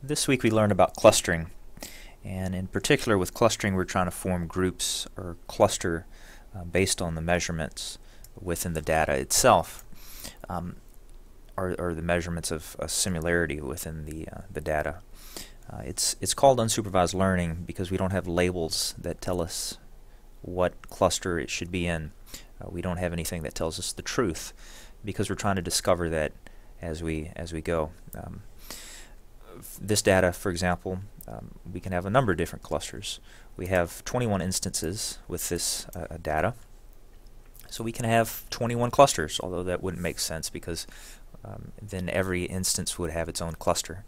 This week we learned about clustering and in particular with clustering we're trying to form groups or cluster uh, based on the measurements within the data itself um, or, or, the measurements of similarity within the, uh, the data. Uh, it's, it's called unsupervised learning because we don't have labels that tell us what cluster it should be in. Uh, we don't have anything that tells us the truth because we're trying to discover that as we as we go. Um, this data, for example, um, we can have a number of different clusters. We have 21 instances with this uh, data. So we can have 21 clusters, although that wouldn't make sense because um, then every instance would have its own cluster.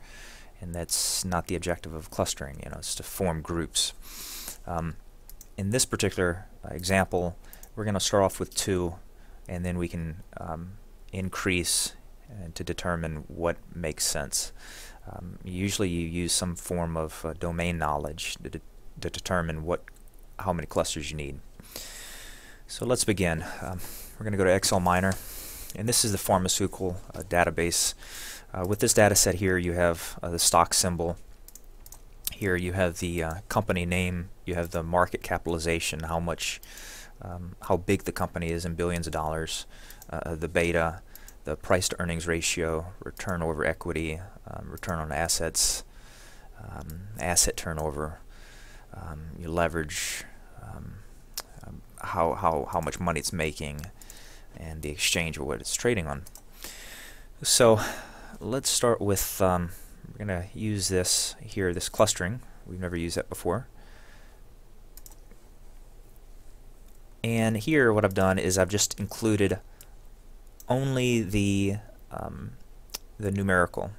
And that's not the objective of clustering, you know, it's to form groups. Um, in this particular uh, example, we're going to start off with two, and then we can um, increase uh, to determine what makes sense. Um, usually you use some form of uh, domain knowledge to, de to, determine what, how many clusters you need. So let's begin. Um, we're going to go to XLMiner, and this is the pharmaceutical uh, database. Uh, with this data set here, you have uh, the stock symbol. Here you have the uh, company name, you have the market capitalization, how much, um, how big the company is in billions of dollars, uh, the beta, the price to earnings ratio, return over equity, um, return on assets, um, asset turnover, um, leverage, um, um, how, how, how much money it's making, and the exchange of what it's trading on. So let's start with, we're going to use this here, this clustering. We've never used that before. And here what I've done is I've just included only the um, the numerical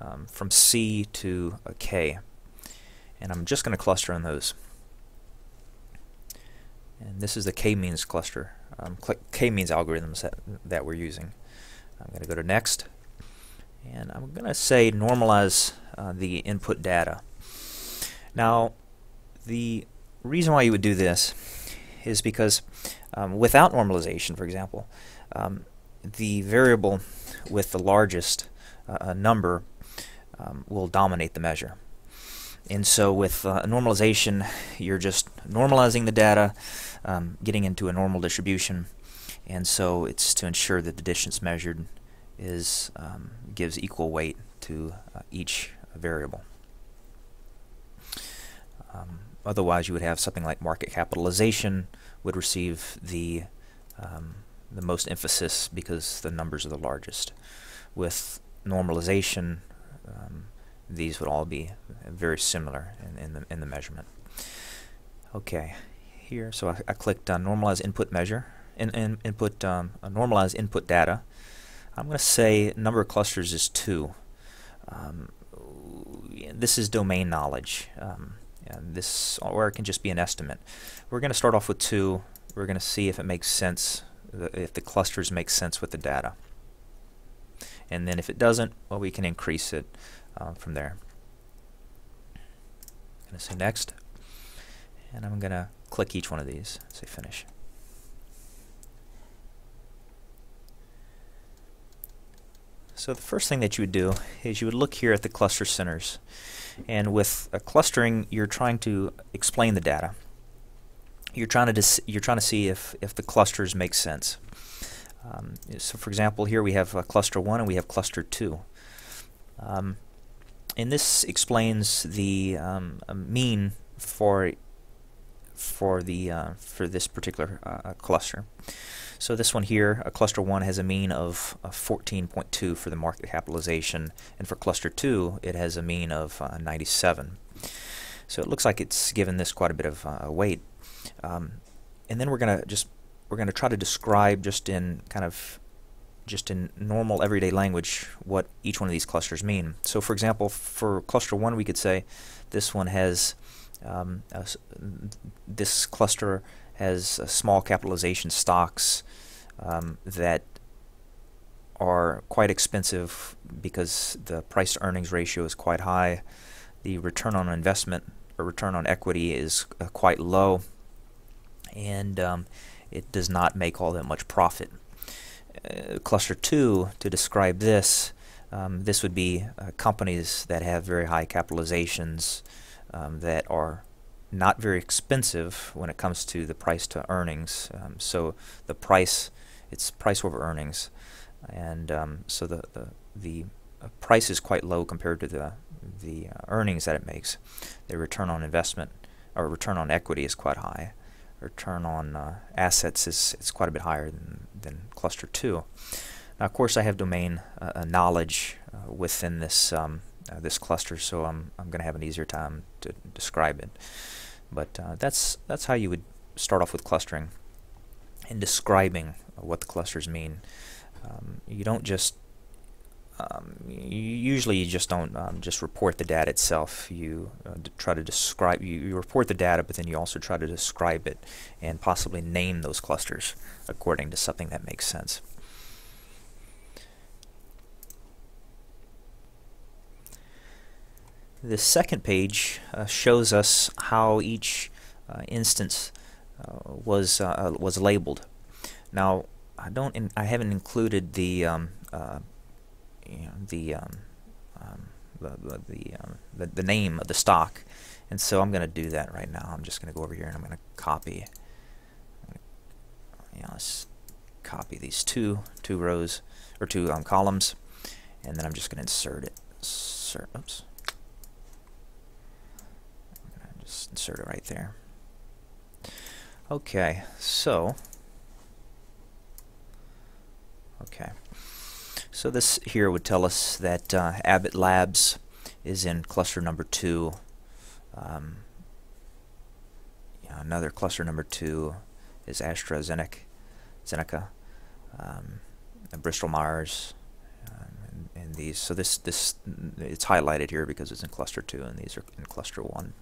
um, from C to a K. And I'm just going to cluster on those. And this is the k-means cluster um, k-means algorithms that, that we're using. I'm going to go to next and I'm going to say normalize uh, the input data. Now the reason why you would do this is because um, without normalization for example um, the variable with the largest uh, number um, will dominate the measure. And so with uh, normalization, you're just normalizing the data, um, getting into a normal distribution, and so it's to ensure that the distance measured is um, gives equal weight to uh, each variable. Um, otherwise, you would have something like market capitalization would receive the um, the most emphasis because the numbers are the largest. With normalization, um, these would all be very similar in, in, the, in the measurement. Okay, here, so I, I clicked on normalize input measure, in, in, input um, normalize input data. I'm going to say number of clusters is 2. Um, this is domain knowledge. Um, and this, or it can just be an estimate. We're going to start off with 2. We're going to see if it makes sense if the clusters make sense with the data. And then if it doesn't, well, we can increase it uh, from there. I'm going to say next, and I'm going to click each one of these, say finish. So the first thing that you would do is you would look here at the cluster centers. And with a clustering, you're trying to explain the data you're trying to you're trying to see if if the clusters make sense. Um, so, for example, here we have uh, cluster one and we have cluster two. Um, and this explains the um, mean for for the uh, for this particular uh, cluster. So this one here, uh, cluster 1 has a mean of 14.2 for the market capitalization, and for cluster 2 it has a mean of uh, 97. So it looks like it's given this quite a bit of uh, weight. Um, and then we're going to just we're going to try to describe just in kind of just in normal everyday language what each one of these clusters mean. So for example, for cluster 1 we could say this one has um, this cluster has small capitalization stocks um, that are quite expensive because the price to earnings ratio is quite high. The return on investment or return on equity is uh, quite low and um, it does not make all that much profit. Uh, cluster 2, to describe this, Um, this would be uh, companies that have very high capitalizations um, that are not very expensive when it comes to the price to earnings. Um, so the price, it's price over earnings, and um, so the the, the uh, price is quite low compared to the the uh, earnings that it makes. The return on investment or return on equity is quite high. Return on uh, assets is it's quite a bit higher than than cluster two. Now, of course, I have domain uh, knowledge uh, within this um, uh, this cluster, so I'm I'm going to have an easier time to describe it. But uh, that's that's how you would start off with clustering and describing what the clusters mean. Um, you don't just um, usually you just don't um, just report the data itself. You uh, try to describe. You, you, report the data, but then you also try to describe it and possibly name those clusters according to something that makes sense. The second page uh, shows us how each uh, instance uh, was uh, was labeled. Now, I don't. I haven't included the um, uh, you know, the, um, um, the the the, um, the, the name of the stock, and so I'm going to do that right now. I'm just going to go over here and I'm going to copy. Yeah, let's copy these two two rows or two um, columns, and then I'm just going to insert it. Insert. Oops. Just insert it right there. Okay, so okay. So this here would tell us that uh, Abbott Labs is in cluster number two. Um, another cluster number two is AstraZeneca, Zeneca, um, Bristol Myers, um, and, and, these. So this this it's highlighted here because it's in cluster two, and these are in cluster one.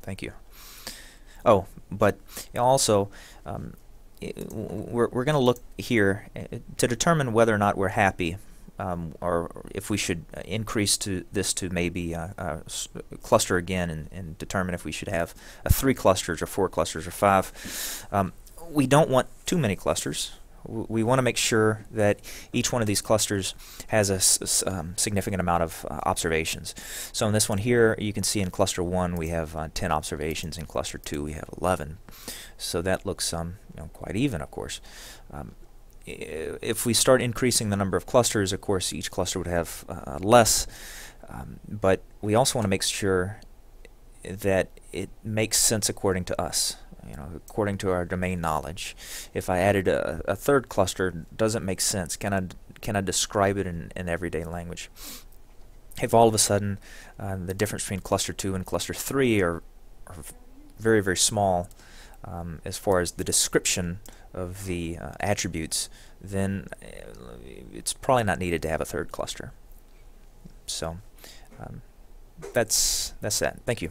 Thank you. Oh, but also, um, we're, we're going to look here uh, to determine whether or not we're happy um, or if we should increase to this to maybe a, a cluster again and, and, determine if we should have three clusters or four clusters or five. Um, we don't want too many clusters we want to make sure that each one of these clusters has a um, significant amount of uh, observations. So in this one here, you can see in cluster 1 we have uh, 10 observations, in cluster 2 we have 11. So that looks um, you know, quite even, of course. Um, if we start increasing the number of clusters, of course, each cluster would have uh, less, um, but we also want to make sure that it makes sense according to us you know, according to our domain knowledge. If I added a, a third cluster, does it make sense? Can I can I describe it in, in everyday language? If all of a sudden uh, the difference between cluster two and cluster three are, are very very small um, as far as the description of the uh, attributes, then uh, it's probably not needed to have a third cluster. So um, that's that's that. Thank you.